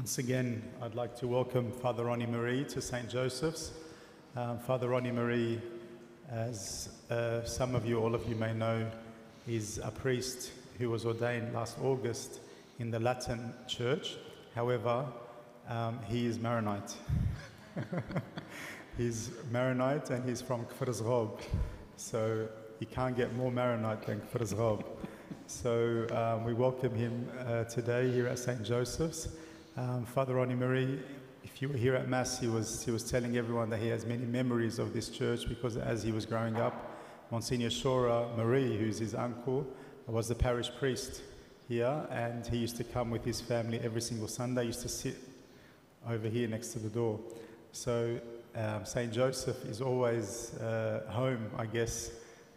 Once again, I'd like to welcome Father Ronnie Maree to St. Joseph's. Um, Father Ronnie Maree, as uh, some of you, all of you may know, is a priest who was ordained last August in the Latin Church. However, um, he is Maronite. he's Maronite and he's from Kfarsghab. So you can't get more Maronite than Kfarsghab. So um, we welcome him uh, today here at St. Joseph's. Um, Father Ronnie Maree, if you were here at Mass, he was, he was telling everyone that he has many memories of this church because as he was growing up, Monsignor Shora Maree, who's his uncle, was the parish priest here, and he used to come with his family every single Sunday. He used to sit over here next to the door. So um, St. Joseph is always uh, home, I guess,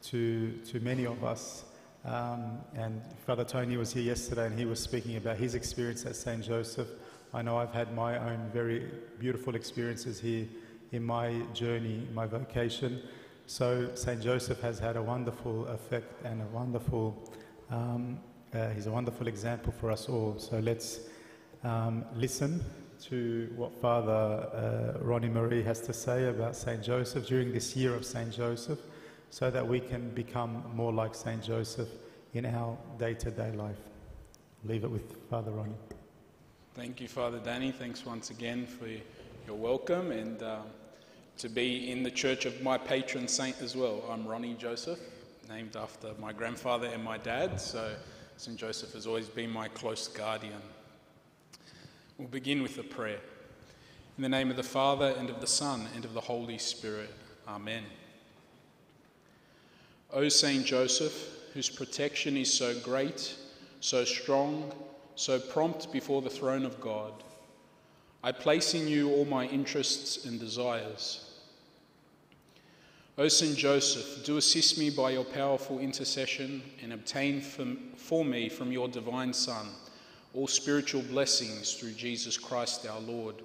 to, to many of us. Um, and Father Tony was here yesterday and he was speaking about his experience at St. Joseph. I know I've had my own very beautiful experiences here in my journey, my vocation. So St. Joseph has had a wonderful effect and a wonderful, um, uh, he's a wonderful example for us all. So let's um, listen to what Father uh, Ronnie Maree has to say about St. Joseph during this year of St. Joseph so that we can become more like St. Joseph in our day to day life. Leave it with Father Ronnie. Thank you, Father Danny. Thanks once again for your welcome and uh, to be in the church of my patron saint as well. I'm Ronnie Joseph, named after my grandfather and my dad, so St. Joseph has always been my close guardian. We'll begin with a prayer. In the name of the Father, and of the Son, and of the Holy Spirit. Amen. O Saint Joseph, whose protection is so great, so strong, so prompt before the throne of God, I place in you all my interests and desires. O Saint Joseph, do assist me by your powerful intercession and obtain for me from your divine Son all spiritual blessings through Jesus Christ our Lord,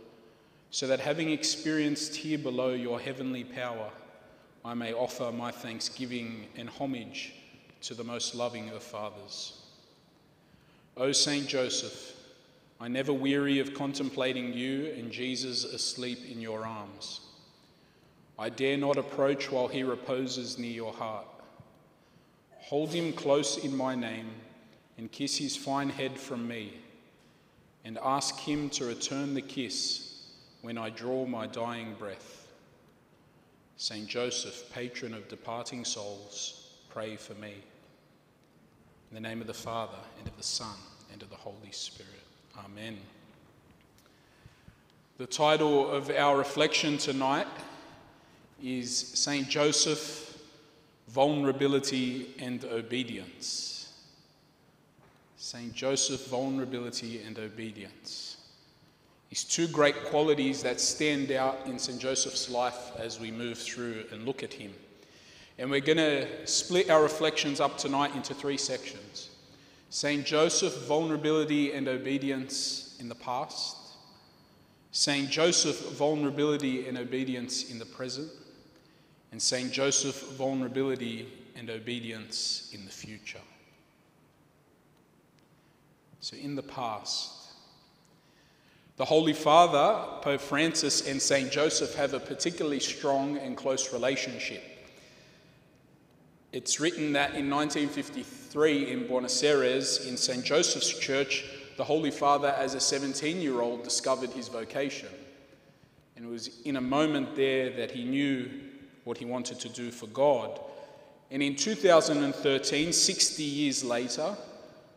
so that having experienced here below your heavenly power, I may offer my thanksgiving and homage to the most loving of fathers. O Saint Joseph, I never weary of contemplating you and Jesus asleep in your arms. I dare not approach while he reposes near your heart. Hold him close in my name and kiss his fine head from me, and ask him to return the kiss when I draw my dying breath. Saint Joseph, patron of departing souls, pray for me. In the name of the Father, and of the Son, and of the Holy Spirit. Amen. The title of our reflection tonight is St. Joseph, Vulnerability and Obedience. St. Joseph, Vulnerability and Obedience. These two great qualities that stand out in St. Joseph's life as we move through and look at him. And we're going to split our reflections up tonight into three sections St. Joseph, vulnerability and obedience in the past, St. Joseph, vulnerability and obedience in the present, and St. Joseph, vulnerability and obedience in the future. So, in the past, the Holy Father, Pope Francis, and St. Joseph have a particularly strong and close relationship. It's written that in 1953 in Buenos Aires, in St. Joseph's Church, the Holy Father, as a 17 year old, discovered his vocation. And it was in a moment there that he knew what he wanted to do for God. And in 2013, 60 years later,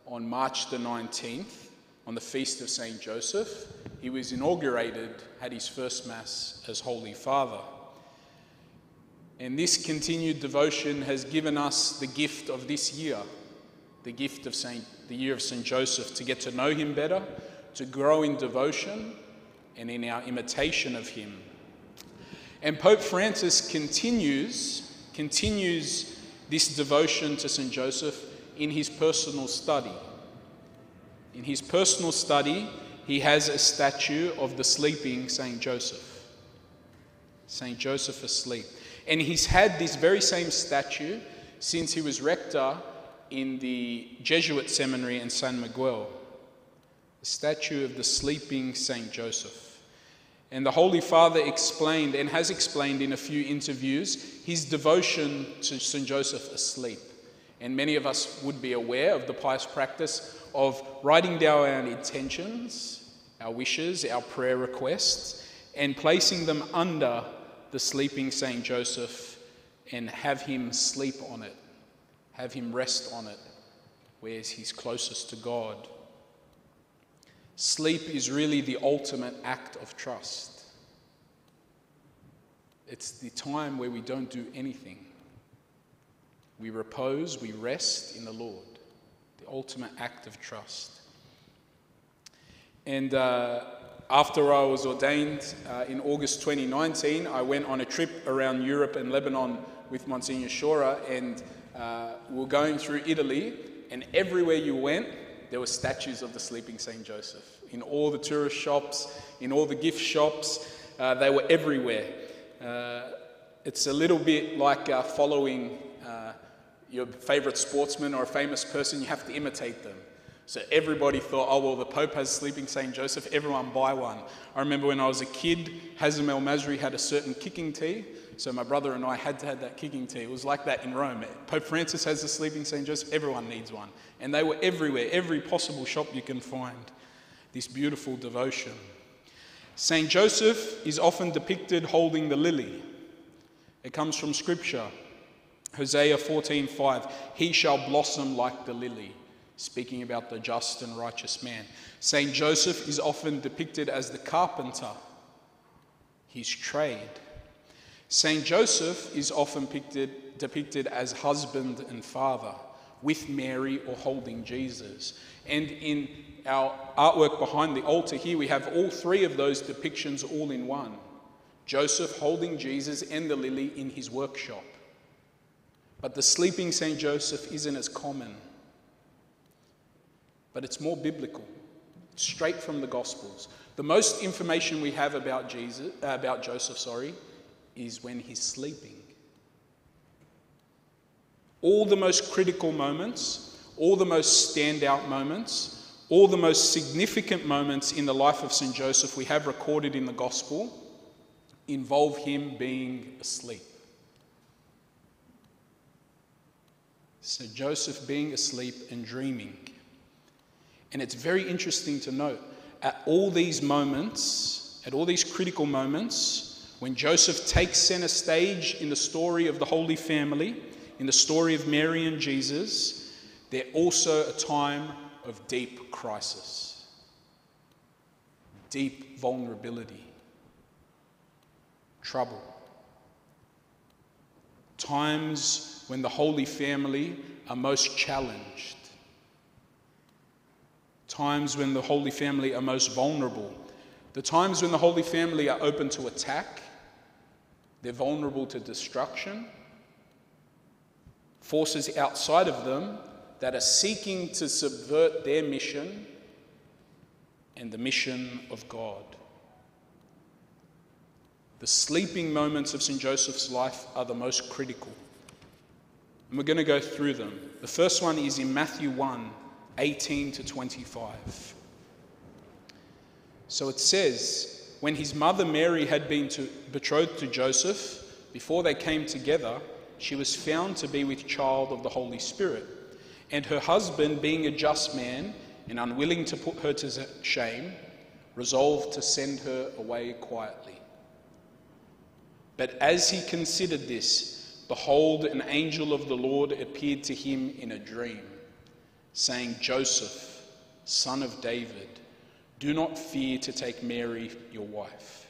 on March the 19th, on the feast of St. Joseph, he was inaugurated, had his first Mass as Holy Father. And this continued devotion has given us the gift of this year, the gift of Saint, the year of St. Joseph, to get to know him better, to grow in devotion and in our imitation of him. And Pope Francis continues, continues this devotion to St. Joseph in his personal study. In his personal study, he has a statue of the sleeping St. Joseph. St. Joseph asleep. And he's had this very same statue since he was rector in the Jesuit seminary in San Miguel. a statue of the sleeping Saint Joseph. And the Holy Father explained and has explained in a few interviews his devotion to St. Joseph asleep. And many of us would be aware of the pious practice of writing down our intentions, our wishes, our prayer requests, and placing them under the sleeping St. Joseph and have him sleep on it, have him rest on it, where he's closest to God. Sleep is really the ultimate act of trust. It's the time where we don't do anything. We repose, we rest in the Lord, the ultimate act of trust. And uh, after I was ordained uh, in August 2019, I went on a trip around Europe and Lebanon with Monsignor Shora, and uh, we were going through Italy, and everywhere you went, there were statues of the sleeping Saint Joseph. In all the tourist shops, in all the gift shops, uh, they were everywhere. Uh, it's a little bit like uh, following uh, your favorite sportsman or a famous person, you have to imitate them. So everybody thought, oh, well, the Pope has sleeping St. Joseph, everyone buy one. I remember when I was a kid, Hazem El Masri had a certain kicking tea. So my brother and I had to have that kicking tea. It was like that in Rome. Pope Francis has the sleeping St. Joseph, everyone needs one. And they were everywhere, every possible shop you can find. This beautiful devotion. St. Joseph is often depicted holding the lily. It comes from Scripture. Hosea 14:5 He shall blossom like the lily, speaking about the just and righteous man. St. Joseph is often depicted as the carpenter, his trade. St. Joseph is often pictured, depicted as husband and father, with Mary or holding Jesus. And in our artwork behind the altar here, we have all three of those depictions all in one Joseph holding Jesus and the lily in his workshop. But the sleeping St. Joseph isn't as common, but it's more biblical, straight from the Gospels. The most information we have about Jesus, uh, about Joseph, sorry, is when he's sleeping. All the most critical moments, all the most standout moments, all the most significant moments in the life of St. Joseph we have recorded in the Gospel involve him being asleep. So, Joseph being asleep and dreaming. And it's very interesting to note at all these moments, at all these critical moments, when Joseph takes center stage in the story of the Holy Family, in the story of Mary and Jesus, they're also a time of deep crisis, deep vulnerability, trouble. Times when the Holy Family are most challenged. Times when the Holy Family are most vulnerable. The times when the Holy Family are open to attack they're vulnerable to destruction, forces outside of them that are seeking to subvert their mission and the mission of God. The sleeping moments of St. Joseph's life are the most critical. And we're going to go through them. The first one is in Matthew 1 18 to 25. So it says, when his mother Mary had been to, betrothed to Joseph, before they came together, she was found to be with child of the Holy Spirit. And her husband, being a just man and unwilling to put her to shame, resolved to send her away quietly. But as he considered this, behold, an angel of the Lord appeared to him in a dream, saying, Joseph, son of David, do not fear to take Mary, your wife,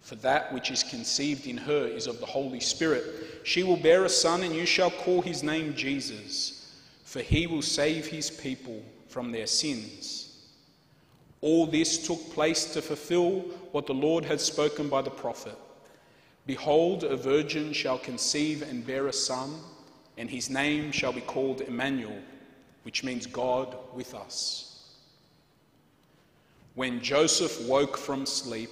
for that which is conceived in her is of the Holy Spirit. She will bear a son, and you shall call his name Jesus, for he will save his people from their sins. All this took place to fulfill what the Lord had spoken by the prophet. Behold, a virgin shall conceive and bear a son, and his name shall be called Emmanuel, which means God with us. When Joseph woke from sleep,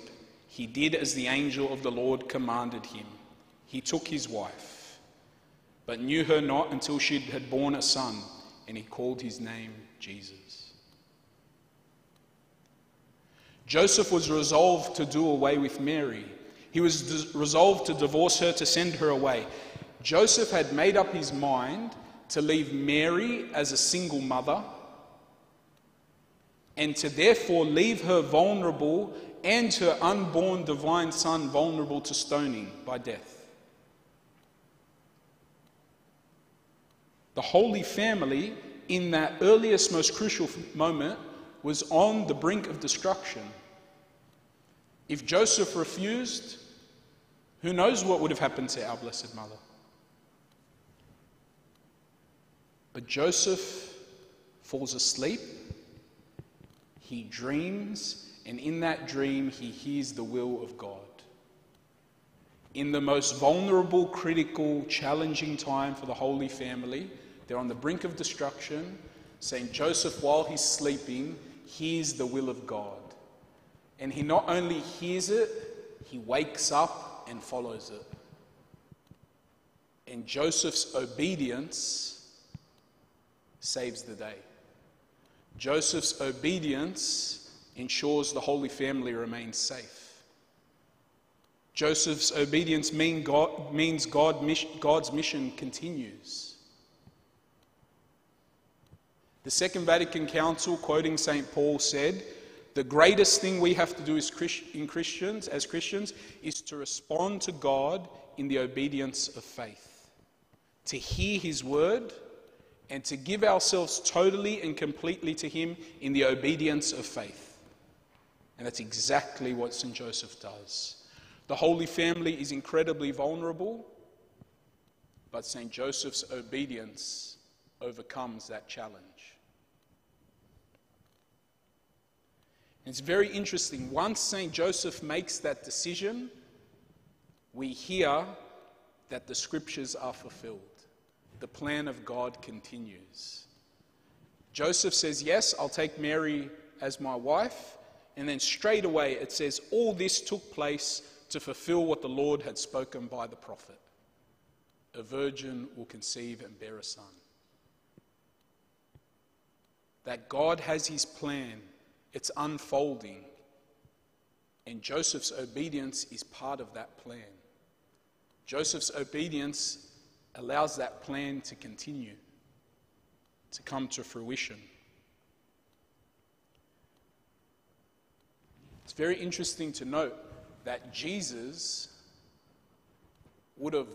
he did as the angel of the Lord commanded him. He took his wife, but knew her not until she had borne a son, and he called his name Jesus. Joseph was resolved to do away with Mary. He was resolved to divorce her, to send her away. Joseph had made up his mind to leave Mary as a single mother and to therefore leave her vulnerable and her unborn divine son vulnerable to stoning by death. The Holy Family, in that earliest, most crucial moment, was on the brink of destruction. If Joseph refused, who knows what would have happened to our Blessed Mother? But Joseph falls asleep, he dreams, and in that dream, he hears the will of God. In the most vulnerable, critical, challenging time for the Holy Family, they're on the brink of destruction. St. Joseph, while he's sleeping, hears the will of God. And he not only hears it, he wakes up and follows it. And Joseph's obedience saves the day. Joseph's obedience ensures the Holy Family remains safe. Joseph's obedience mean God, means God, God's mission continues. The Second Vatican Council, quoting St. Paul, said, The greatest thing we have to do as, in Christians, as Christians is to respond to God in the obedience of faith, to hear His word, and to give ourselves totally and completely to Him in the obedience of faith. And that's exactly what St. Joseph does. The Holy Family is incredibly vulnerable, but St. Joseph's obedience overcomes that challenge. It's very interesting. Once St. Joseph makes that decision, we hear that the scriptures are fulfilled. The plan of God continues. Joseph says, Yes, I'll take Mary as my wife. And then straight away it says, All this took place to fulfill what the Lord had spoken by the prophet. A virgin will conceive and bear a son. That God has his plan it's unfolding. And Joseph's obedience is part of that plan. Joseph's obedience allows that plan to continue, to come to fruition. It's very interesting to note that Jesus would have,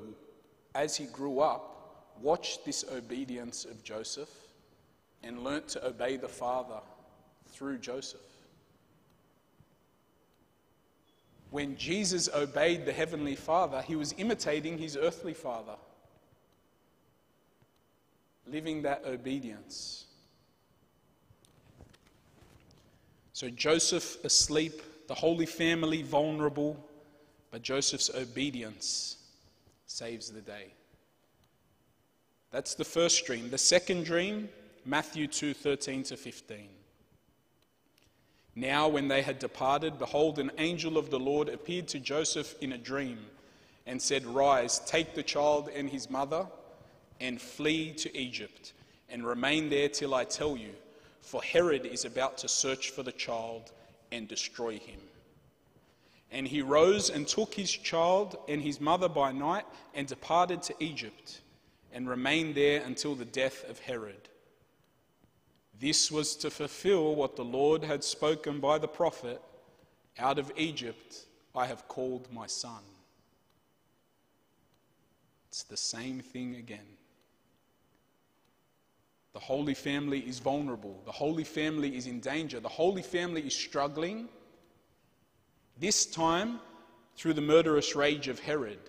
as he grew up, watched this obedience of Joseph and learnt to obey the Father through Joseph. When Jesus obeyed the Heavenly Father, he was imitating his earthly father, living that obedience. So Joseph asleep, the Holy Family vulnerable, but Joseph's obedience saves the day. That's the first dream. The second dream, Matthew 2 13 to 15. Now, when they had departed, behold, an angel of the Lord appeared to Joseph in a dream and said, Rise, take the child and his mother, and flee to Egypt, and remain there till I tell you, for Herod is about to search for the child and destroy him. And he rose and took his child and his mother by night and departed to Egypt, and remained there until the death of Herod. This was to fulfill what the Lord had spoken by the prophet Out of Egypt I have called my son. It's the same thing again. The Holy Family is vulnerable. The Holy Family is in danger. The Holy Family is struggling. This time through the murderous rage of Herod,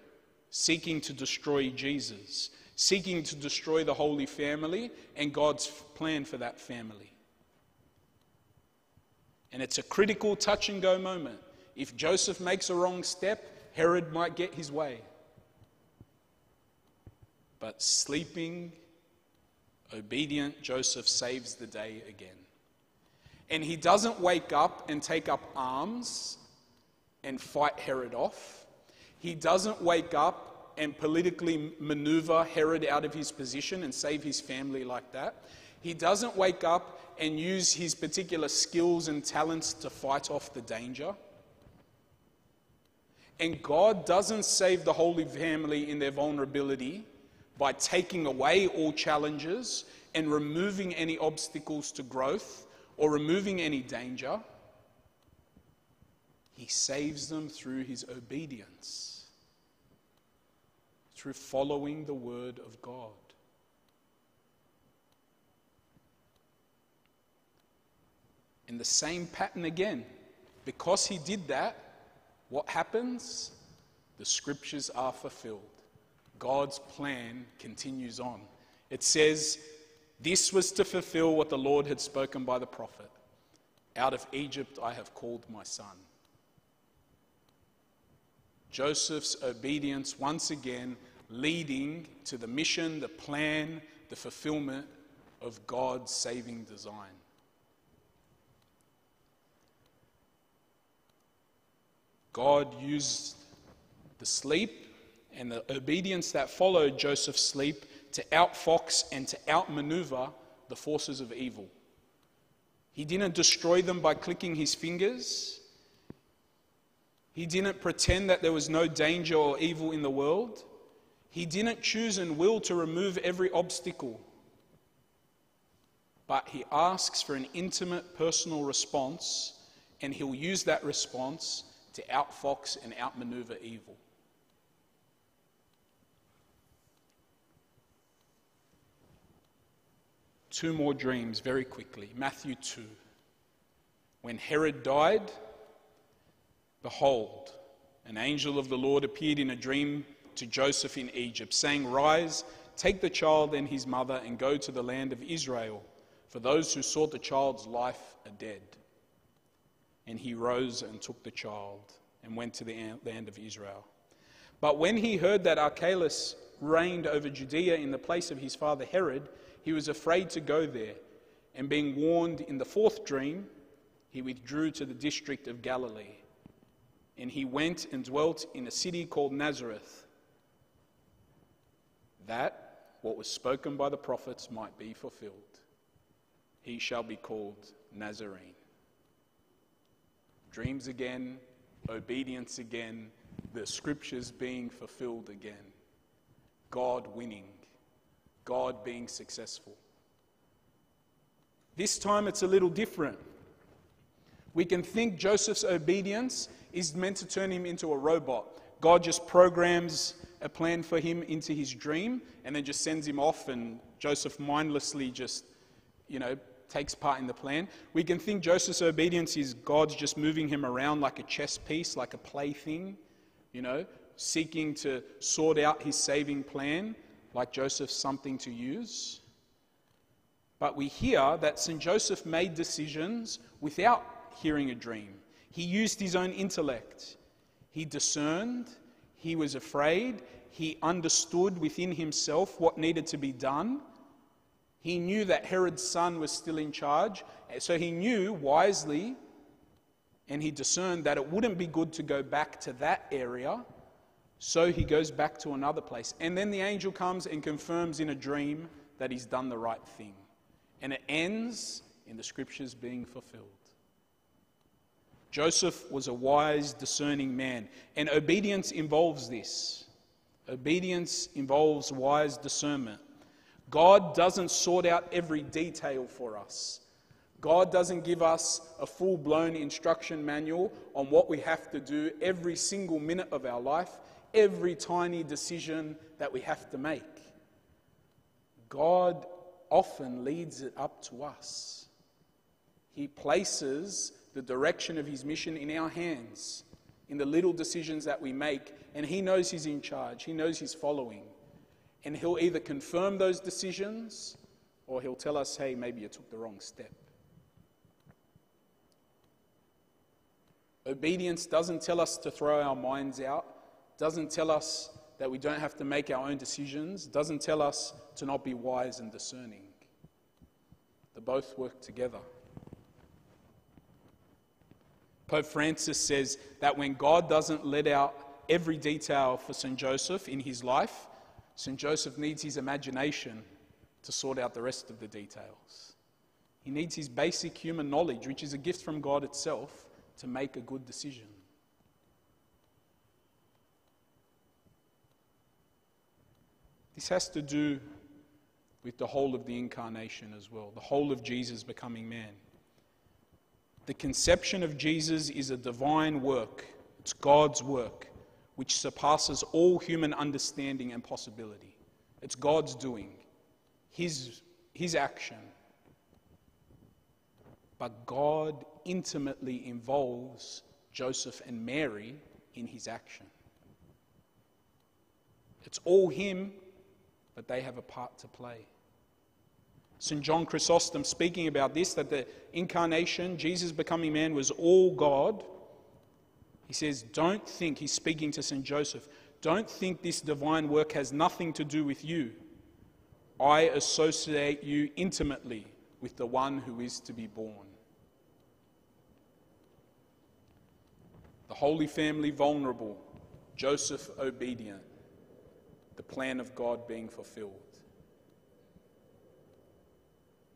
seeking to destroy Jesus seeking to destroy the Holy Family and God's plan for that family. And it's a critical touch and go moment. If Joseph makes a wrong step, Herod might get his way. But sleeping, obedient Joseph saves the day again. And he doesn't wake up and take up arms and fight Herod off. He doesn't wake up and politically maneuver Herod out of his position and save his family like that. He doesn't wake up and use his particular skills and talents to fight off the danger. And God doesn't save the Holy Family in their vulnerability by taking away all challenges and removing any obstacles to growth or removing any danger. He saves them through his obedience, through following the word of God. In the same pattern again. Because he did that, what happens? The scriptures are fulfilled. God's plan continues on. It says, This was to fulfill what the Lord had spoken by the prophet Out of Egypt I have called my son. Joseph's obedience, once again, leading to the mission, the plan, the fulfillment of God's saving design. God used the sleep and the obedience that followed Joseph's sleep to outfox and to outmaneuver the forces of evil. He didn't destroy them by clicking his fingers. He didn't pretend that there was no danger or evil in the world. He didn't choose and will to remove every obstacle. But he asks for an intimate personal response, and he'll use that response to outfox and outmaneuver evil. Two more dreams very quickly. Matthew 2. When Herod died, behold, an angel of the Lord appeared in a dream to Joseph in Egypt, saying, Rise, take the child and his mother, and go to the land of Israel, for those who sought the child's life are dead. And he rose and took the child and went to the land of Israel. But when he heard that Archelaus reigned over Judea in the place of his father Herod, he was afraid to go there. And being warned in the fourth dream, he withdrew to the district of Galilee. And he went and dwelt in a city called Nazareth, that what was spoken by the prophets might be fulfilled. He shall be called Nazarene dreams again, obedience again, the scriptures being fulfilled again, God winning, God being successful. This time it's a little different. We can think Joseph's obedience is meant to turn him into a robot. God just programs a plan for him into his dream and then just sends him off, and Joseph mindlessly just, you know, takes part in the plan. We can think Joseph's obedience is God's just moving him around like a chess piece, like a plaything, you know, seeking to sort out his saving plan, like Joseph, something to use. But we hear that St. Joseph made decisions without hearing a dream. He used his own intellect. He discerned, he was afraid, he understood within himself what needed to be done, he knew that Herod's son was still in charge, so he knew wisely and he discerned that it wouldn't be good to go back to that area. So he goes back to another place. And then the angel comes and confirms in a dream that he's done the right thing. And it ends in the scriptures being fulfilled. Joseph was a wise, discerning man. And obedience involves this obedience involves wise discernment. God doesn't sort out every detail for us. God doesn't give us a full blown instruction manual on what we have to do every single minute of our life, every tiny decision that we have to make. God often leads it up to us. He places the direction of His mission in our hands, in the little decisions that we make, and He knows He's in charge, He knows He's following. And he'll either confirm those decisions or he'll tell us, hey, maybe you took the wrong step. Obedience doesn't tell us to throw our minds out, doesn't tell us that we don't have to make our own decisions, doesn't tell us to not be wise and discerning. They both work together. Pope Francis says that when God doesn't let out every detail for St. Joseph in his life, St. Joseph needs his imagination to sort out the rest of the details. He needs his basic human knowledge, which is a gift from God itself, to make a good decision. This has to do with the whole of the incarnation as well, the whole of Jesus becoming man. The conception of Jesus is a divine work, it's God's work, which surpasses all human understanding and possibility. It's God's doing, His, his action. But God intimately involves Joseph and Mary in his action. It's all Him, but they have a part to play. St. John Chrysostom speaking about this, that the incarnation, Jesus becoming man, was all God. He says, Don't think, he's speaking to St. Joseph, don't think this divine work has nothing to do with you. I associate you intimately with the one who is to be born. The Holy Family vulnerable, Joseph obedient, the plan of God being fulfilled.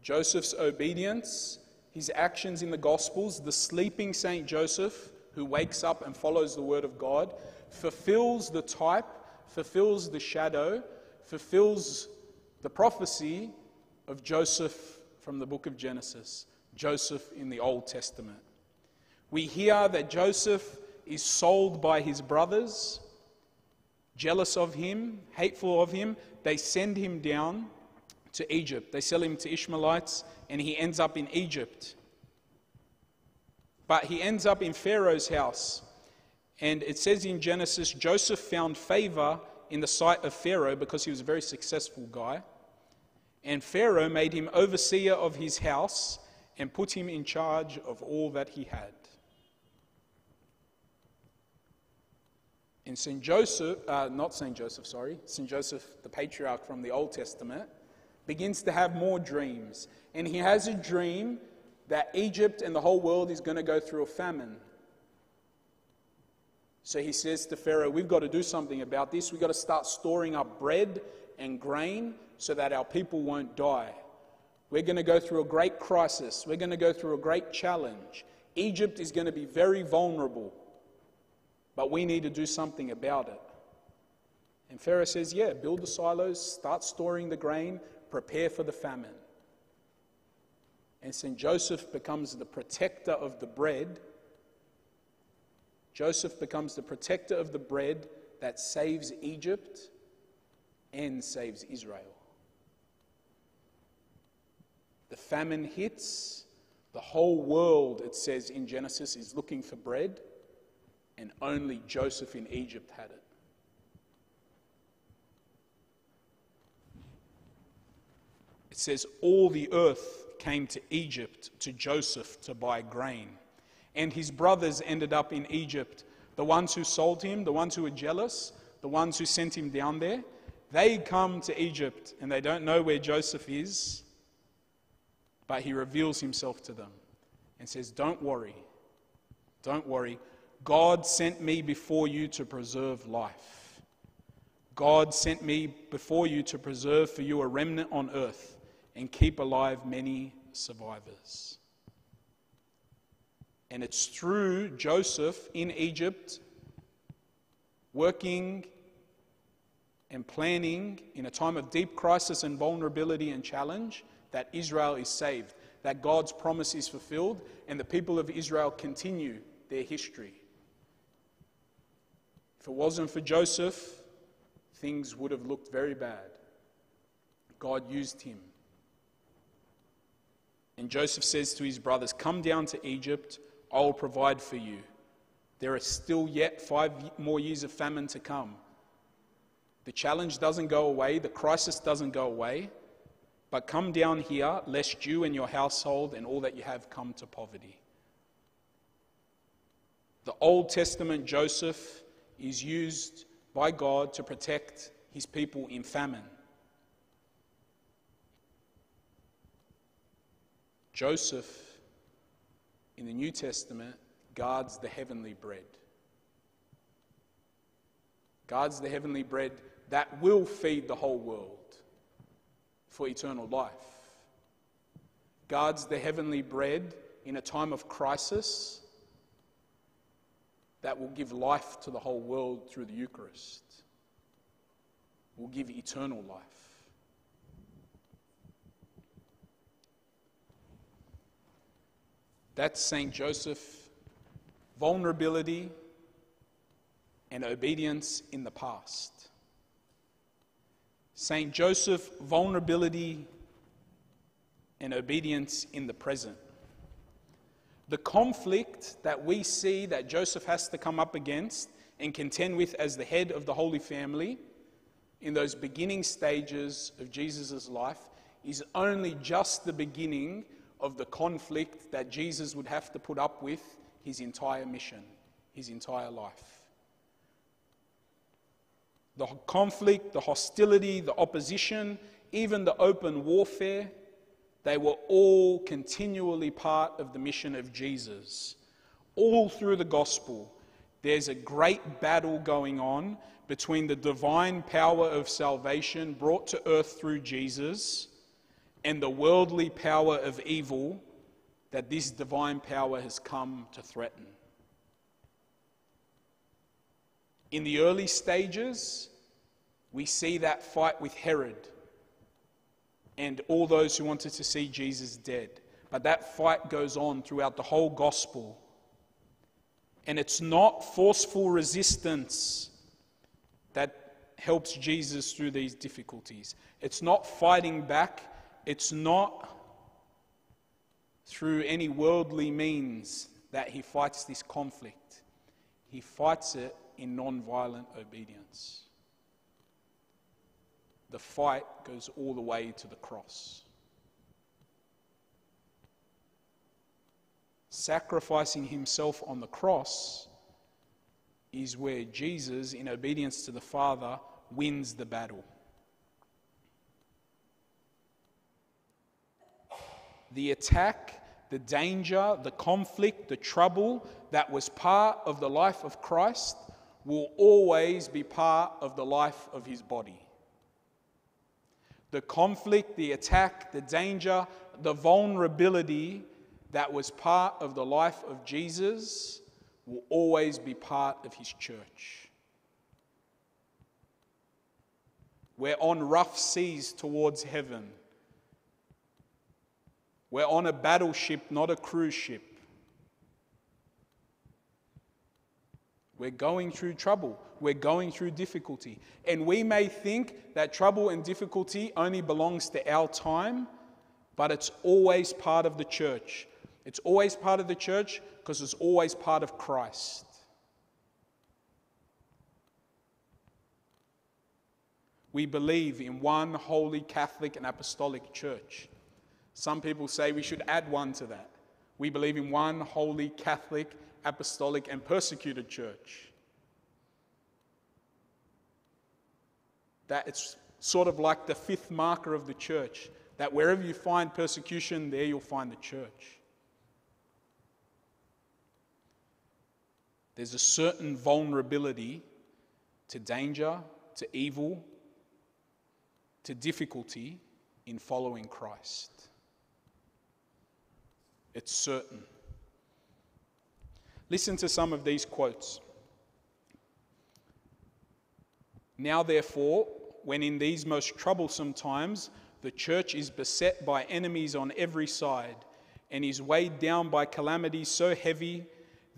Joseph's obedience, his actions in the Gospels, the sleeping Saint Joseph who wakes up and follows the Word of God, fulfills the type, fulfills the shadow, fulfills the prophecy of Joseph from the book of Genesis, Joseph in the Old Testament. We hear that Joseph is sold by his brothers, jealous of him, hateful of him. They send him down to Egypt. They sell him to Ishmaelites, and he ends up in Egypt. But he ends up in Pharaoh's house. And it says in Genesis Joseph found favor in the sight of Pharaoh because he was a very successful guy. And Pharaoh made him overseer of his house and put him in charge of all that he had. And St. Joseph, uh, not St. Joseph, sorry, St. Joseph, the patriarch from the Old Testament, begins to have more dreams. And he has a dream that Egypt and the whole world is going to go through a famine. So he says to Pharaoh, We've got to do something about this. We've got to start storing up bread and grain so that our people won't die. We're going to go through a great crisis. We're going to go through a great challenge. Egypt is going to be very vulnerable, but we need to do something about it. And Pharaoh says, Yeah, build the silos, start storing the grain, prepare for the famine. And St. Joseph becomes the protector of the bread. Joseph becomes the protector of the bread that saves Egypt and saves Israel. The famine hits, the whole world, it says in Genesis, is looking for bread, and only Joseph in Egypt had it. It says, All the earth came to Egypt to Joseph to buy grain. And his brothers ended up in Egypt. The ones who sold him, the ones who were jealous, the ones who sent him down there, they come to Egypt and they don't know where Joseph is, but he reveals himself to them and says, Don't worry, don't worry. God sent me before you to preserve life. God sent me before you to preserve for you a remnant on earth and keep alive many survivors. And it's through Joseph in Egypt working and planning in a time of deep crisis and vulnerability and challenge that Israel is saved, that God's promise is fulfilled, and the people of Israel continue their history. If it wasn't for Joseph, things would have looked very bad. God used him and Joseph says to his brothers, Come down to Egypt, I will provide for you. There are still yet five more years of famine to come. The challenge doesn't go away, the crisis doesn't go away, but come down here, lest you and your household and all that you have come to poverty. The Old Testament Joseph is used by God to protect his people in famine. Joseph in the New Testament guards the heavenly bread. Guards the heavenly bread that will feed the whole world for eternal life, guards the heavenly bread in a time of crisis that will give life to the whole world through the Eucharist, will give eternal life. That's St. Joseph, vulnerability and obedience in the past. St. Joseph, vulnerability and obedience in the present. The conflict that we see that Joseph has to come up against and contend with as the head of the Holy Family in those beginning stages of Jesus' life is only just the beginning of the conflict that Jesus would have to put up with his entire mission, his entire life. The conflict, the hostility, the opposition, even the open warfare they were all continually part of the mission of Jesus. All through the gospel, there's a great battle going on between the divine power of salvation brought to earth through Jesus and the worldly power of evil that this divine power has come to threaten. In the early stages, we see that fight with Herod and all those who wanted to see Jesus dead. But that fight goes on throughout the whole gospel. And it's not forceful resistance that helps Jesus through these difficulties. It's not fighting back. It's not through any worldly means that he fights this conflict. He fights it in non-violent obedience the fight goes all the way to the cross. Sacrificing himself on the cross is where Jesus, in obedience to the Father, wins the battle. The attack, the danger, the conflict, the trouble that was part of the life of Christ will always be part of the life of his body the conflict, the attack, the danger, the vulnerability that was part of the life of Jesus will always be part of his church. We're on rough seas towards heaven. We're on a battleship, not a cruise ship. We're going through trouble. We're going through difficulty. And we may think that trouble and difficulty only belongs to our time, but it's always part of the church. It's always part of the church because it's always part of Christ. We believe in one holy Catholic and Apostolic Church. Some people say we should add one to that. We believe in one holy Catholic apostolic, and persecuted church. That it's sort of like the fifth marker of the church, that wherever you find persecution, there you'll find the church. There's a certain vulnerability to danger, to evil, to difficulty in following Christ. It's certain. Listen to some of these quotes. Now, therefore, when in these most troublesome times the church is beset by enemies on every side and is weighed down by calamities so heavy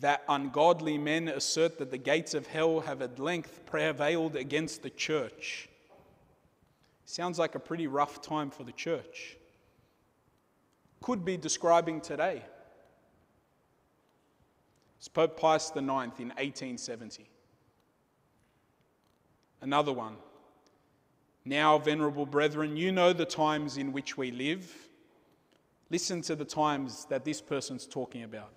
that ungodly men assert that the gates of hell have at length prevailed against the church. Sounds like a pretty rough time for the church. Could be describing today. It's Pope Pius IX in 1870. Another one. Now, venerable brethren, you know the times in which we live. Listen to the times that this person's talking about.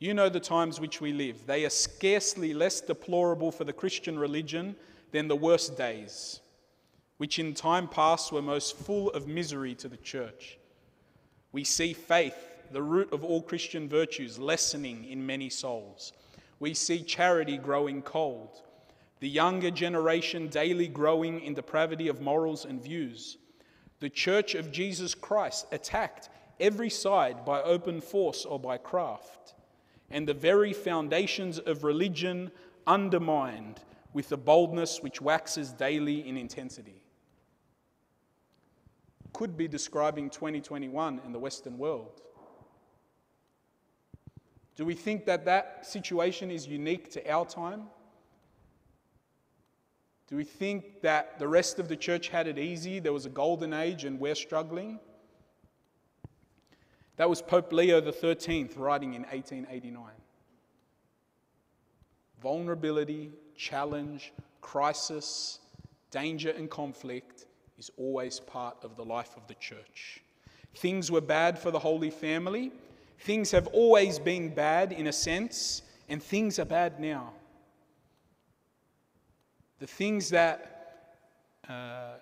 You know the times which we live. They are scarcely less deplorable for the Christian religion than the worst days, which in time past were most full of misery to the church. We see faith the root of all Christian virtues, lessening in many souls. We see charity growing cold, the younger generation daily growing in depravity of morals and views, The church of Jesus Christ attacked every side by open force or by craft, and the very foundations of religion undermined with the boldness which waxes daily in intensity. Could be describing 2021 in the Western world. Do we think that that situation is unique to our time? Do we think that the rest of the church had it easy? There was a golden age and we're struggling? That was Pope Leo XIII writing in 1889. Vulnerability, challenge, crisis, danger, and conflict is always part of the life of the church. Things were bad for the Holy Family. Things have always been bad in a sense, and things are bad now. The things that, uh,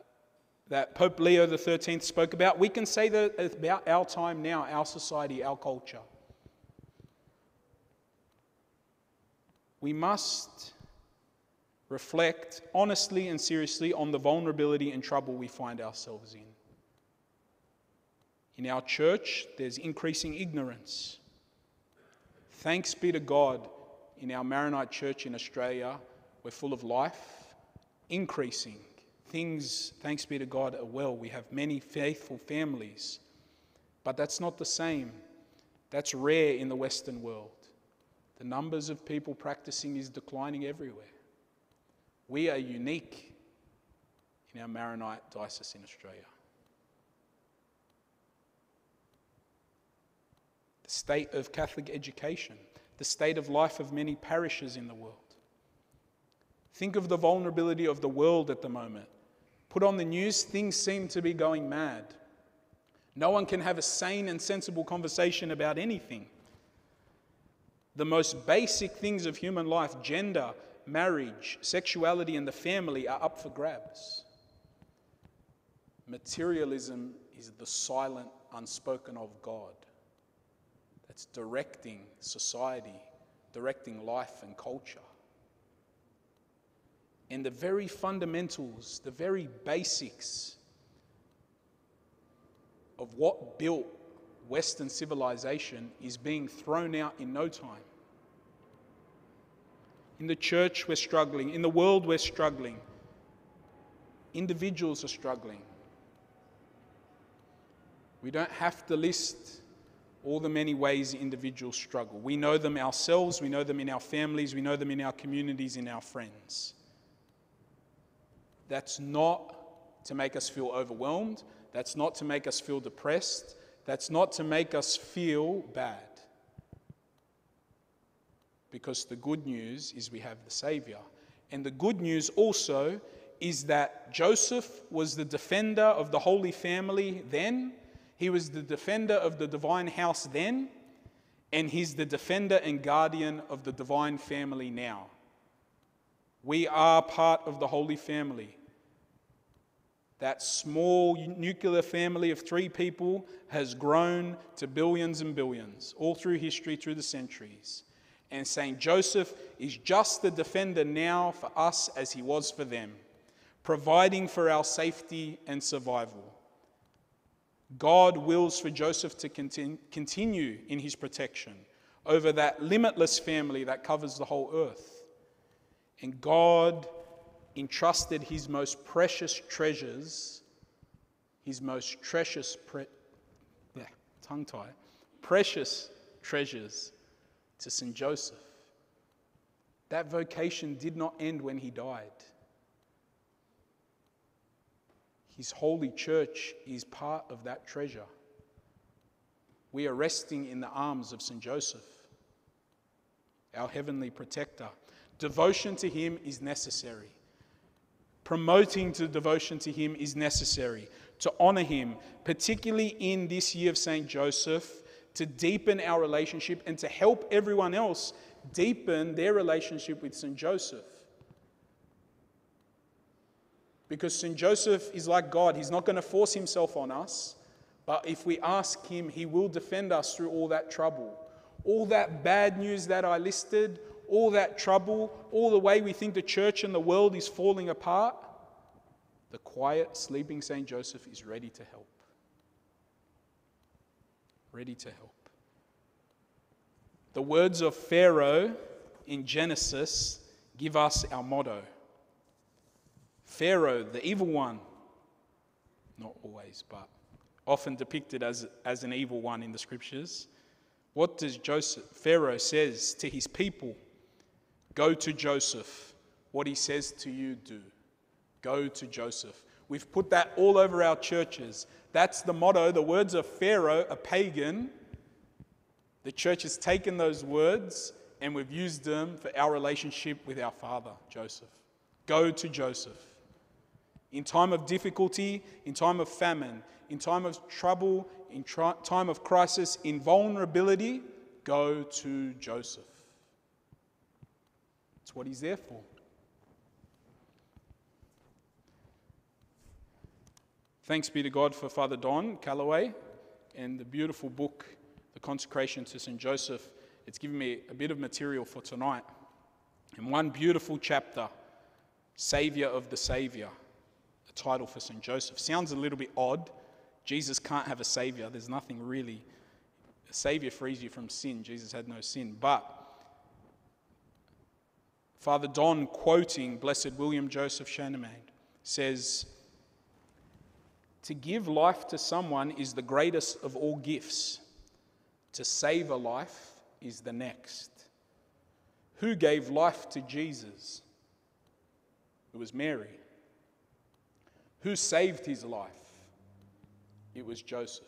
that Pope Leo XIII spoke about, we can say that about our time now, our society, our culture. We must reflect honestly and seriously on the vulnerability and trouble we find ourselves in. In our church, there's increasing ignorance. Thanks be to God, in our Maronite church in Australia, we're full of life, increasing. Things, thanks be to God, are well. We have many faithful families. But that's not the same. That's rare in the Western world. The numbers of people practicing is declining everywhere. We are unique in our Maronite diocese in Australia. State of Catholic education, the state of life of many parishes in the world. Think of the vulnerability of the world at the moment. Put on the news, things seem to be going mad. No one can have a sane and sensible conversation about anything. The most basic things of human life, gender, marriage, sexuality, and the family are up for grabs. Materialism is the silent, unspoken of God that's directing society, directing life and culture. And the very fundamentals, the very basics of what built Western civilization is being thrown out in no time. In the church, we're struggling. In the world, we're struggling. Individuals are struggling. We don't have to list all the many ways individuals struggle. We know them ourselves, we know them in our families, we know them in our communities, in our friends. That's not to make us feel overwhelmed, that's not to make us feel depressed, that's not to make us feel bad. Because the good news is we have the Savior. And the good news also is that Joseph was the defender of the Holy Family then, he was the defender of the divine house then, and he's the defender and guardian of the divine family now. We are part of the Holy Family. That small nuclear family of three people has grown to billions and billions, all through history, through the centuries. And St. Joseph is just the defender now for us as he was for them, providing for our safety and survival. God wills for Joseph to continue in his protection over that limitless family that covers the whole earth. And God entrusted his most precious treasures, his most precious, pre- tongue tie, precious treasures to St. Joseph. That vocation did not end when he died. His holy church is part of that treasure. We are resting in the arms of St. Joseph, our heavenly protector. Devotion to him is necessary. Promoting to devotion to him is necessary. To honor him, particularly in this year of St. Joseph, to deepen our relationship and to help everyone else deepen their relationship with St. Joseph. Because St. Joseph is like God, he's not going to force himself on us, but if we ask him, he will defend us through all that trouble. All that bad news that I listed, all that trouble, all the way we think the church and the world is falling apart, The quiet, sleeping St. Joseph is ready to help. Ready to help. The words of Pharaoh in Genesis give us our motto Pharaoh, the evil one, not always, but often depicted as, as an evil one in the scriptures. What does Joseph, Pharaoh says to his people? Go to Joseph. What he says to you, do. Go to Joseph. We've put that all over our churches. That's the motto. The words of Pharaoh, a pagan. The church has taken those words and we've used them for our relationship with our father, Joseph. Go to Joseph. In time of difficulty, in time of famine, in time of trouble, in tri- time of crisis, in vulnerability, go to Joseph. It's what he's there for. Thanks be to God for Father Don Calloway and the beautiful book, The Consecration to St. Joseph. It's given me a bit of material for tonight. In one beautiful chapter, Saviour of the Saviour, the title for St. Joseph. Sounds a little bit odd. Jesus can't have a Saviour. There's nothing really. A Saviour frees you from sin. Jesus had no sin. But Father Don, quoting Blessed William Joseph Chaminade, says, to give life to someone is the greatest of all gifts. To save a life is the next. Who gave life to Jesus? It was Mary. Who saved his life? It was Joseph.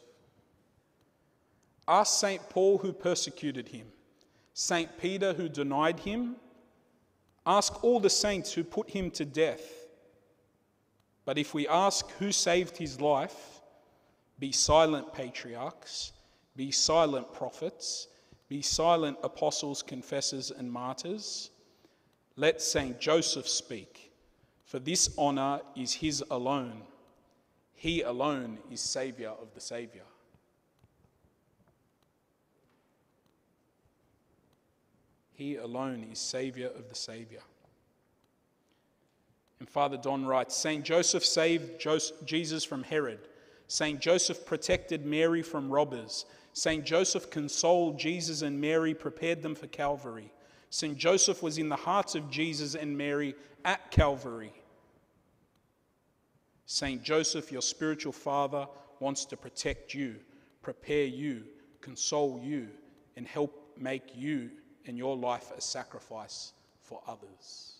Ask St. Paul who persecuted him, St. Peter who denied him. Ask all the saints who put him to death. But if we ask who saved his life, be silent, patriarchs, be silent, prophets, be silent, apostles, confessors, and martyrs. Let Saint Joseph speak, for this honour is his alone. He alone is Saviour of the Saviour. He alone is Saviour of the Saviour. And Father Don writes St. Joseph saved Jesus from Herod. St. Joseph protected Mary from robbers. St. Joseph consoled Jesus and Mary, prepared them for Calvary. St. Joseph was in the hearts of Jesus and Mary at Calvary. St. Joseph, your spiritual father, wants to protect you, prepare you, console you, and help make you and your life a sacrifice for others.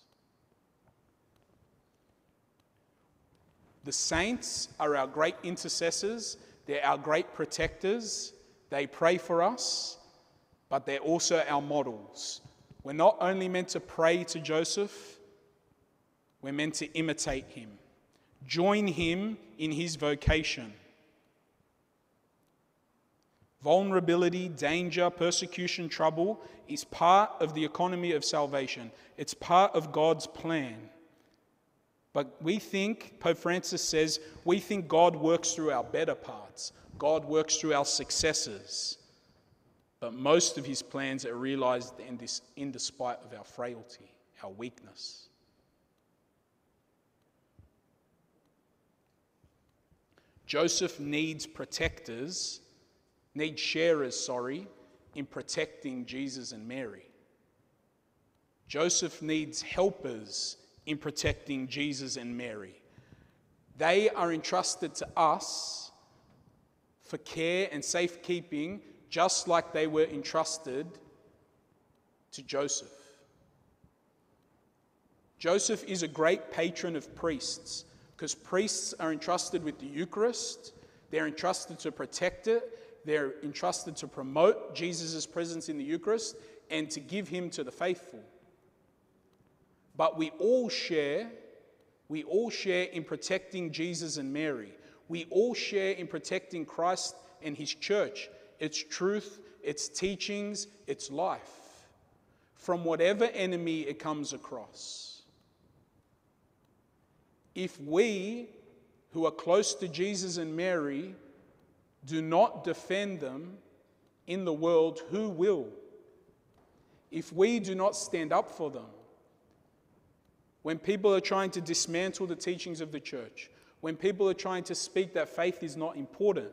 The saints are our great intercessors, they're our great protectors. They pray for us, but they're also our models. We're not only meant to pray to Joseph, we're meant to imitate him, join him in his vocation. Vulnerability, danger, persecution, trouble is part of the economy of salvation. It's part of God's plan. But we think, Pope Francis says, we think God works through our better parts, God works through our successes. But most of his plans are realized in, this, in despite of our frailty, our weakness. Joseph needs protectors, needs sharers, sorry, in protecting Jesus and Mary. Joseph needs helpers in protecting Jesus and Mary. They are entrusted to us for care and safekeeping, just like they were entrusted to Joseph. Joseph is a great patron of priests because priests are entrusted with the Eucharist, they're entrusted to protect it, they're entrusted to promote Jesus' presence in the Eucharist and to give him to the faithful. But we all share, we all share in protecting Jesus and Mary. We all share in protecting Christ and his church, its truth, its teachings, its life, from whatever enemy it comes across. If we, who are close to Jesus and Mary, do not defend them in the world, who will? If we do not stand up for them, when people are trying to dismantle the teachings of the church, when people are trying to speak that faith is not important,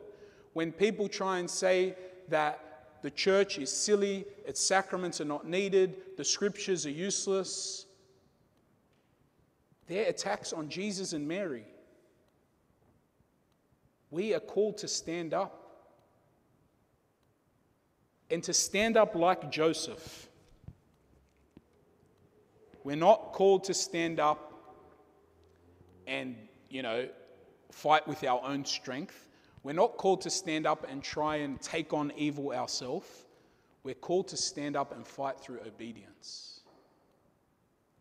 when people try and say that the church is silly, its sacraments are not needed, the scriptures are useless, they're attacks on Jesus and Mary. We are called to stand up. And to stand up like Joseph. We're not called to stand up and, you know, fight with our own strength. We're not called to stand up and try and take on evil ourselves. We're called to stand up and fight through obedience.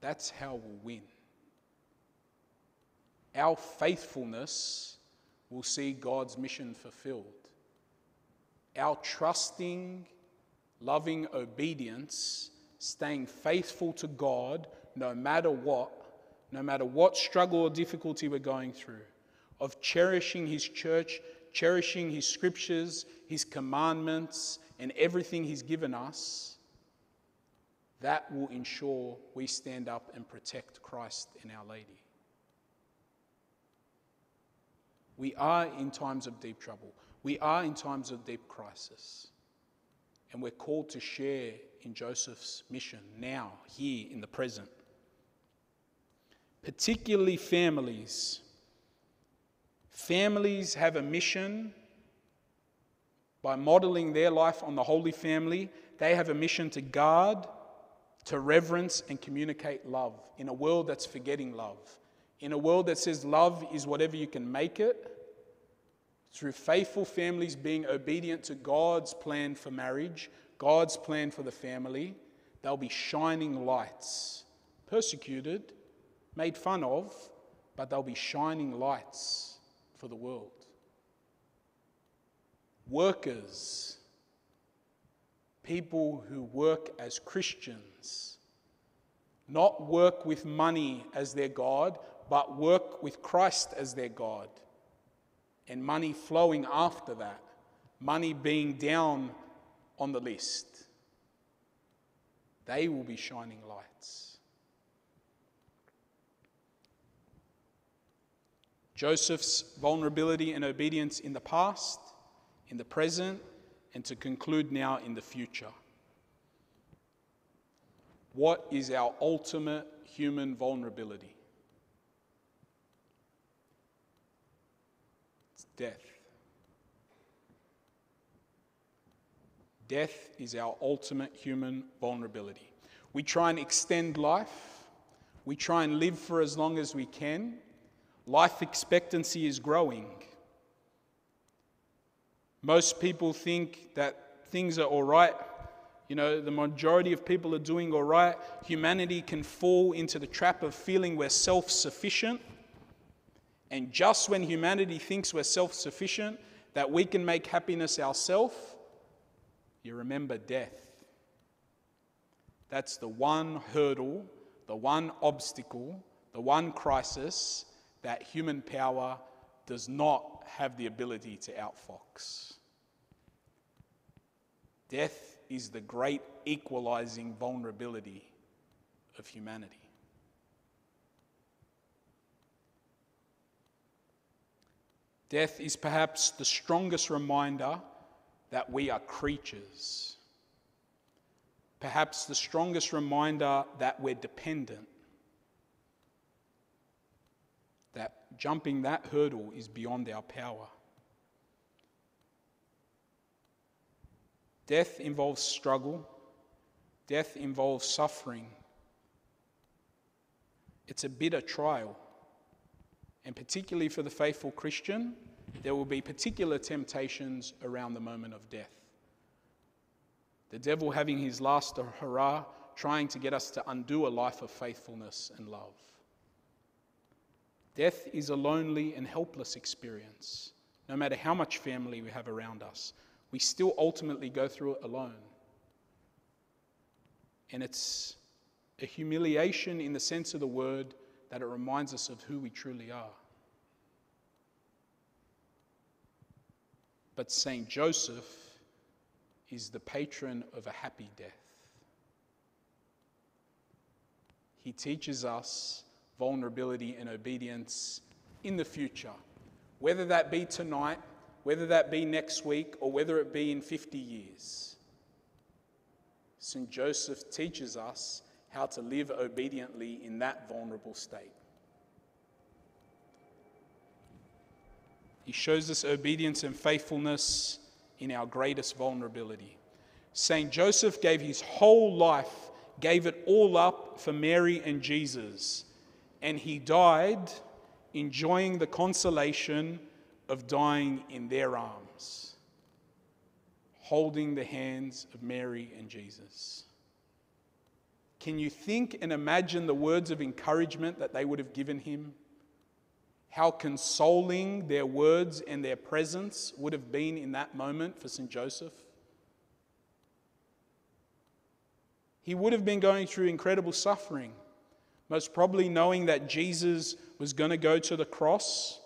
That's how we'll win. Our faithfulness will see God's mission fulfilled. Our trusting, loving obedience, staying faithful to God no matter what, no matter what struggle or difficulty we're going through, of cherishing His church, cherishing His scriptures, His commandments, and everything He's given us, that will ensure we stand up and protect Christ and Our Lady. We are in times of deep trouble. We are in times of deep crisis. And we're called to share in Joseph's mission now, here in the present. Particularly families. Families have a mission by modeling their life on the Holy Family. They have a mission to guard, to reverence, and communicate love in a world that's forgetting love. In a world that says love is whatever you can make it, through faithful families being obedient to God's plan for marriage, God's plan for the family, they'll be shining lights, persecuted, made fun of, but they'll be shining lights for the world. Workers, people who work as Christians, not work with money as their God, but work with Christ as their God and money flowing after that, money being down on the list. They will be shining lights. Joseph's vulnerability and obedience in the past, in the present, and to conclude now in the future. What is our ultimate human vulnerability? Death. Death is our ultimate human vulnerability. We try and extend life, we try and live for as long as we can. Life expectancy is growing. Most people think that things are all right. You know, the majority of people are doing all right. Humanity can fall into the trap of feeling we're self sufficient and just when humanity thinks we're self sufficient, that we can make happiness ourselves, you remember death. That's the one hurdle, the one obstacle, the one crisis that human power does not have the ability to outfox. Death is the great equalizing vulnerability of humanity. Death is perhaps the strongest reminder that we are creatures. Perhaps the strongest reminder that we're dependent. That jumping that hurdle is beyond our power. Death involves struggle, death involves suffering. It's a bitter trial. And particularly for the faithful Christian, there will be particular temptations around the moment of death. The devil having his last hurrah, trying to get us to undo a life of faithfulness and love. Death is a lonely and helpless experience. No matter how much family we have around us, we still ultimately go through it alone. And it's a humiliation in the sense of the word that it reminds us of who we truly are. But Saint Joseph is the patron of a happy death. He teaches us vulnerability and obedience in the future, whether that be tonight, whether that be next week, or whether it be in 50 years. St. Joseph teaches us how to live obediently in that vulnerable state. He shows us obedience and faithfulness in our greatest vulnerability. St. Joseph gave his whole life, gave it all up for Mary and Jesus, and he died enjoying the consolation of dying in their arms, holding the hands of Mary and Jesus. Can you think and imagine the words of encouragement that they would have given him? How consoling their words and their presence would have been in that moment for St. Joseph? He would have been going through incredible suffering, most probably knowing that Jesus was going to go to the cross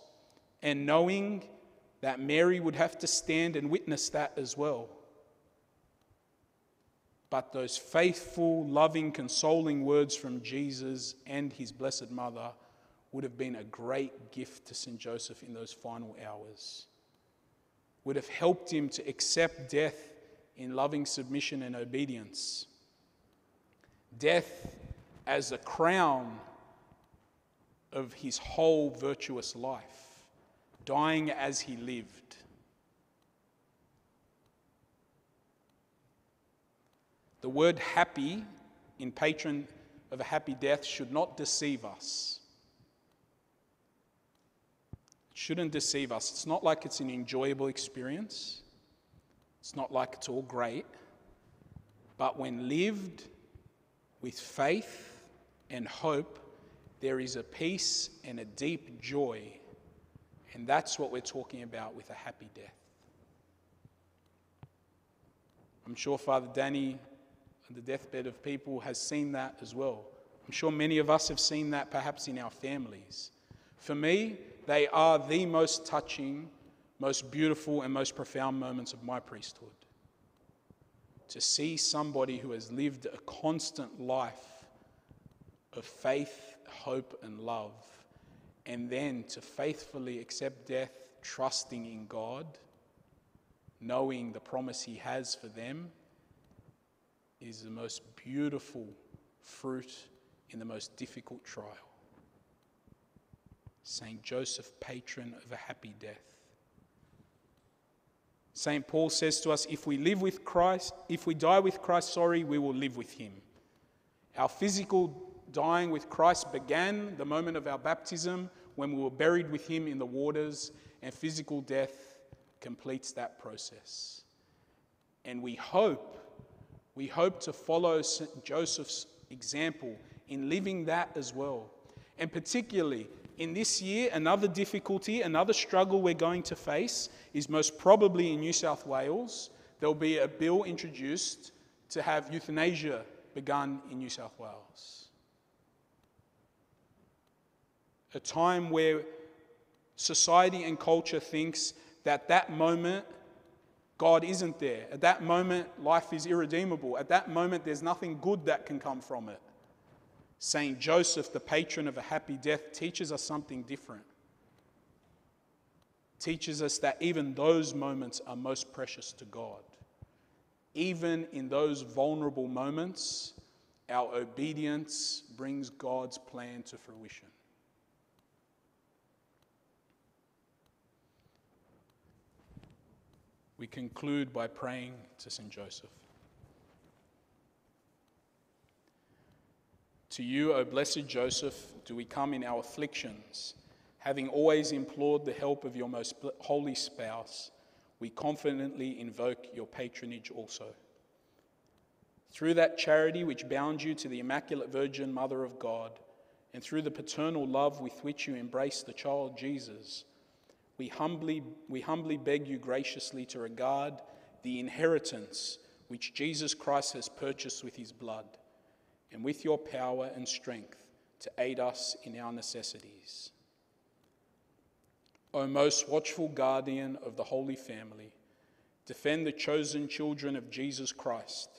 and knowing that Mary would have to stand and witness that as well. But those faithful, loving, consoling words from Jesus and his Blessed Mother would have been a great gift to St. Joseph in those final hours. Would have helped him to accept death in loving submission and obedience. Death as a crown of his whole virtuous life, dying as he lived. The word happy in patron of a happy death should not deceive us. It shouldn't deceive us. It's not like it's an enjoyable experience, it's not like it's all great. But when lived with faith and hope, there is a peace and a deep joy. And that's what we're talking about with a happy death. I'm sure Father Danny the deathbed of people has seen that as well. I'm sure many of us have seen that perhaps in our families. For me, they are the most touching, most beautiful, and most profound moments of my priesthood. To see somebody who has lived a constant life of faith, hope, and love, and then to faithfully accept death, trusting in God, knowing the promise He has for them is the most beautiful fruit in the most difficult trial. Saint Joseph, patron of a happy death. St. Paul says to us if we live with Christ, if we die with Christ, sorry, we will live with him. Our physical dying with Christ began the moment of our baptism when we were buried with him in the waters, and physical death completes that process. And we hope we hope to follow St. Joseph's example in living that as well. And particularly in this year, another difficulty, another struggle we're going to face is most probably in New South Wales. There'll be a bill introduced to have euthanasia begun in New South Wales. A time where society and culture thinks that that moment God isn't there. At that moment, life is irredeemable. At that moment, there's nothing good that can come from it. Saint Joseph, the patron of a happy death, teaches us something different. Teaches us that even those moments are most precious to God. Even in those vulnerable moments, our obedience brings God's plan to fruition. We conclude by praying to St. Joseph. To you, O blessed Joseph, do we come in our afflictions, having always implored the help of your most holy spouse, we confidently invoke your patronage also. Through that charity which bound you to the Immaculate Virgin Mother of God, and through the paternal love with which you embraced the child Jesus, we humbly, we humbly beg you graciously to regard the inheritance which Jesus Christ has purchased with his blood, and with your power and strength to aid us in our necessities. O most watchful guardian of the Holy Family, defend the chosen children of Jesus Christ.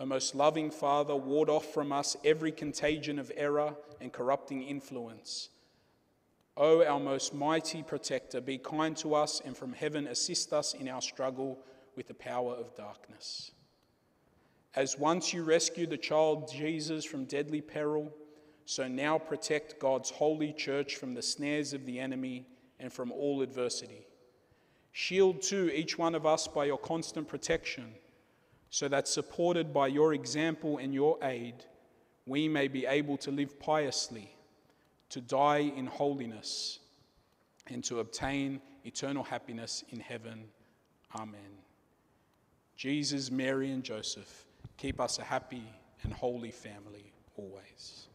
O most loving Father, ward off from us every contagion of error and corrupting influence. O our most mighty protector, be kind to us and from heaven assist us in our struggle with the power of darkness. As once you rescued the child Jesus from deadly peril, so now protect God's holy church from the snares of the enemy and from all adversity. Shield too each one of us by your constant protection, so that supported by your example and your aid, we may be able to live piously, to die in holiness, and to obtain eternal happiness in heaven. Amen. Jesus, Mary, and Joseph, keep us a happy and holy family always.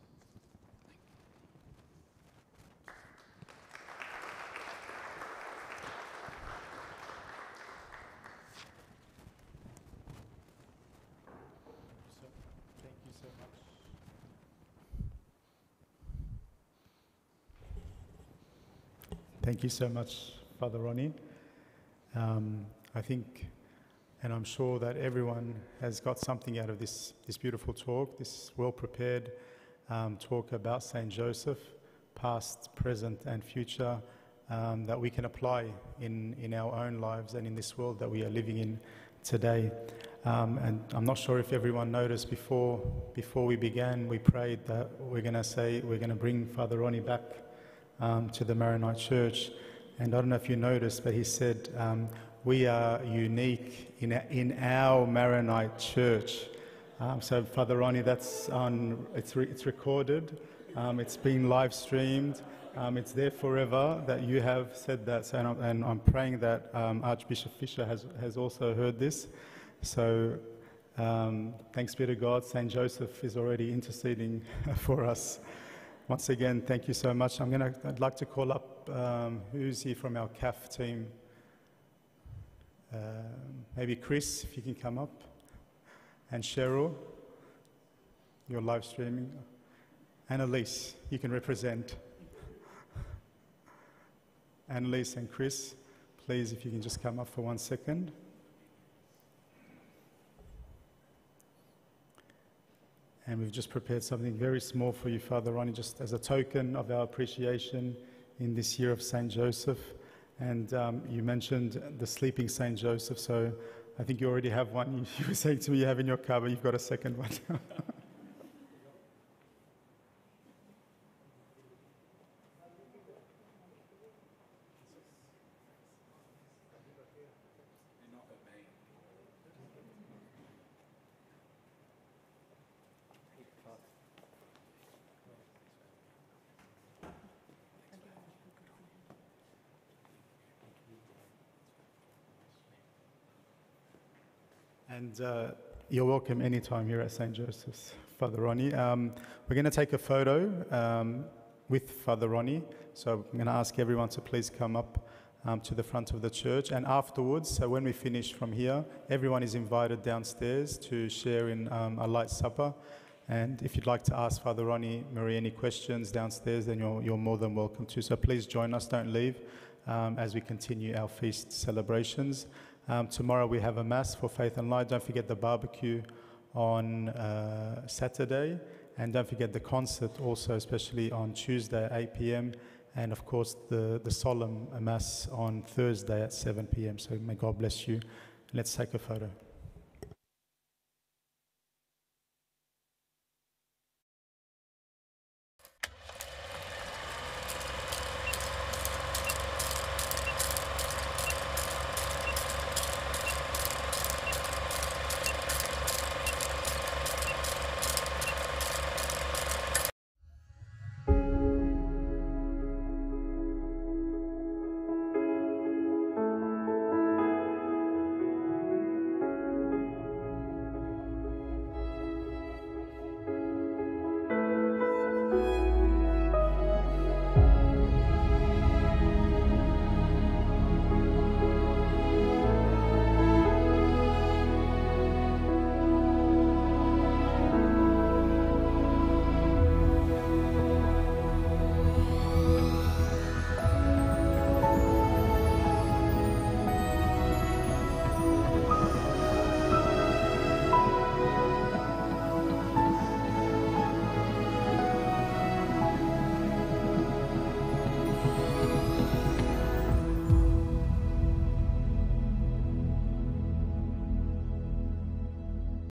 Thank you so much, Father Ronnie. Um, I think, and I'm sure that everyone has got something out of this, this beautiful talk, this well prepared um, talk about St. Joseph, past, present, and future, um, that we can apply in, in our own lives and in this world that we are living in today. Um, and I'm not sure if everyone noticed before, before we began, we prayed that we're going to say, we're going to bring Father Ronnie back um, to the Maronite Church. And I don't know if you noticed, but he said, um, We are unique in, in our Maronite Church. Um, so, Father Ronnie, that's on, it's, re- it's recorded, um, it's been live streamed, um, it's there forever that you have said that. So, and, I'm, and I'm praying that um, Archbishop Fisher has, has also heard this. So, thanks be to God, St. Joseph is already interceding for us. Once again, thank you so much. I'm gonna, I'd like to call up um, who's here from our CAFF team. Um, maybe Chris, if you can come up, and Cheryl, you're live streaming. and Elise, you can represent. Annalise and Chris, please, if you can just come up for one second. And we've just prepared something very small for you, Father Ronnie, just as a token of our appreciation in this year of St. Joseph. And um, you mentioned the sleeping St. Joseph, so I think you already have one. You, were saying to me you have in your car, but you've got a second one. And uh, you're welcome anytime here at St. Joseph's, Father Ronnie. Um, we're going to take a photo um, with Father Ronnie. So I'm going to ask everyone to please come up um, to the front of the church. And afterwards, so when we finish from here, everyone is invited downstairs to share in um, a light supper. And if you'd like to ask Father Ronnie Maree any questions downstairs, then you're, you're more than welcome to. So please join us, don't leave, um, as we continue our feast celebrations. Um, tomorrow we have a Mass for Faith and Light. Don't forget the barbecue on uh, Saturday. And don't forget the concert also, especially on Tuesday at 8 p.m. And of course, the, the solemn Mass on Thursday at 7 p.m. So may God bless you. Let's take a photo.